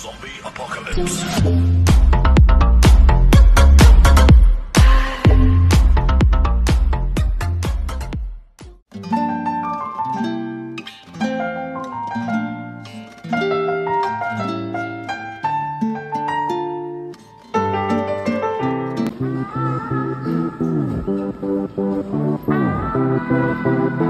Zombie Apocalypse.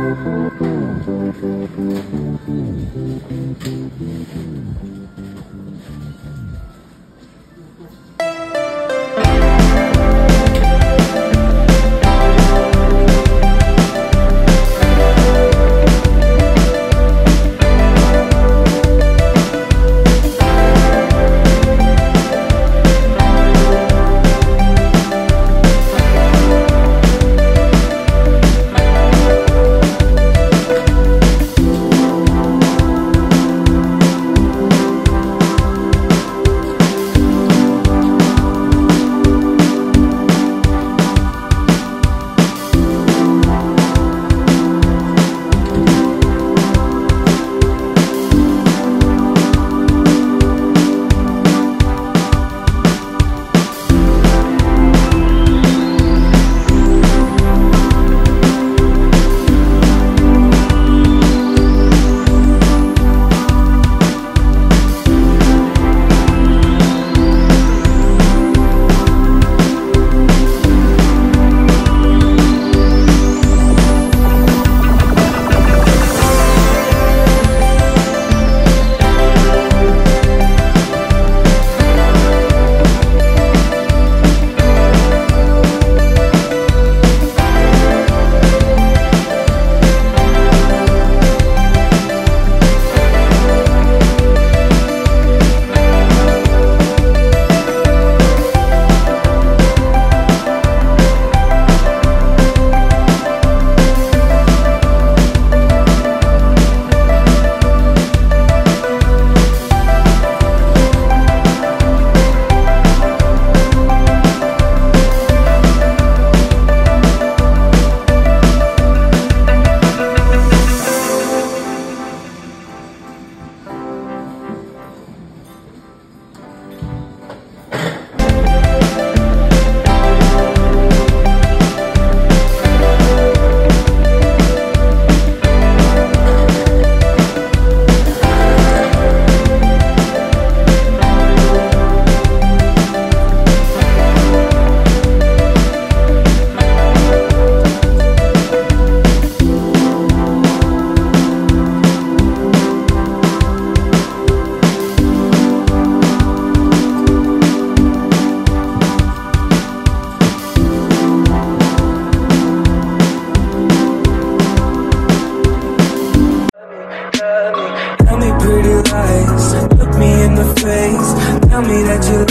Thank you. eyes. Look me in the face. Tell me that you